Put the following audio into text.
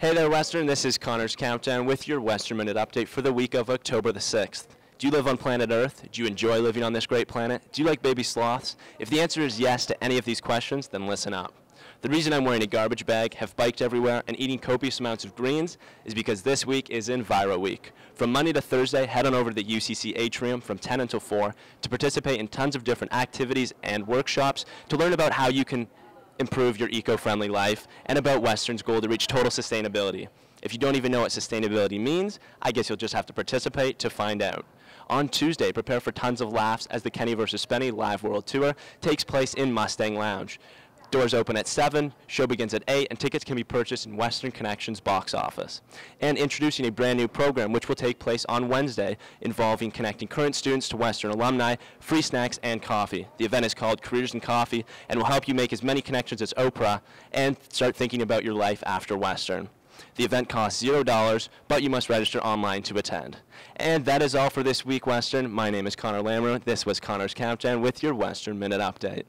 Hey there, Western. This is Connor's Countdown with your Western Minute update for the week of October the 6th. Do you live on planet Earth? Do you enjoy living on this great planet? Do you like baby sloths? If the answer is yes to any of these questions, then listen up. The reason I'm wearing a garbage bag, have biked everywhere, and eating copious amounts of greens is because this week is Enviro Week. From Monday to Thursday, head on over to the UCC Atrium from 10 until 4 to participate in tons of different activities and workshops to learn about how you can improve your eco-friendly life, and about Western's goal to reach total sustainability. If you don't even know what sustainability means, I guess you'll just have to participate to find out. On Tuesday, prepare for tons of laughs as the Kenny vs. Spenny Live World Tour takes place in Mustang Lounge. Doors open at 7, show begins at 8, and tickets can be purchased in Western Connections box office. And introducing a brand new program which will take place on Wednesday involving connecting current students to Western alumni, free snacks, and coffee. The event is called Careers in Coffee and will help you make as many connections as Oprah and start thinking about your life after Western. The event costs $0, but you must register online to attend. And that is all for this week, Western. My name is Connor Lamoureux. This was Connor's Countdown with your Western Minute Update.